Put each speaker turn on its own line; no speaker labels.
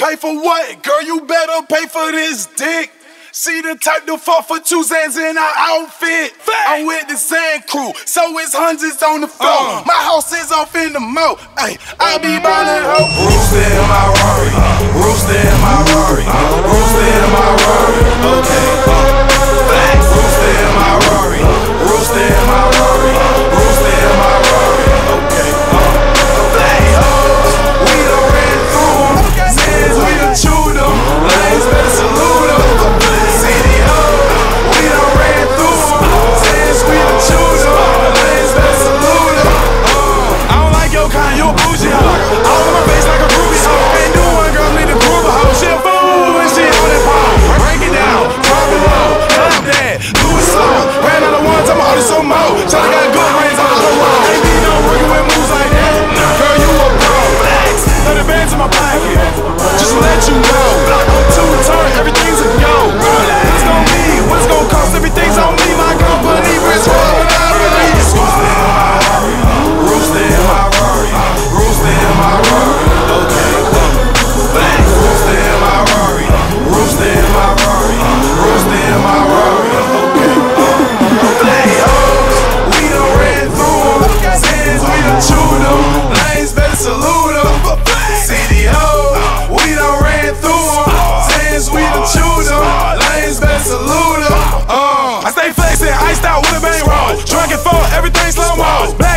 Pay for what? Girl, you better pay for this dick. See the type to fuck for two sands in our outfit. I'm with the sand crew, so it's hundreds on the floor.
Uh.
My house is off in the moat. Ay, I be ballin' ho.
Rooster in my Rari, Rooster kind, you a bougie hoe. All in my face like a groupie hoe. Ain't doing girls need to groove a hoe. She a fool when she on that pole. Break it down, drop it low, clap that, do it slow. Ran out of one, time all this some more. Charlie got good Drunk and full, everything slow mo.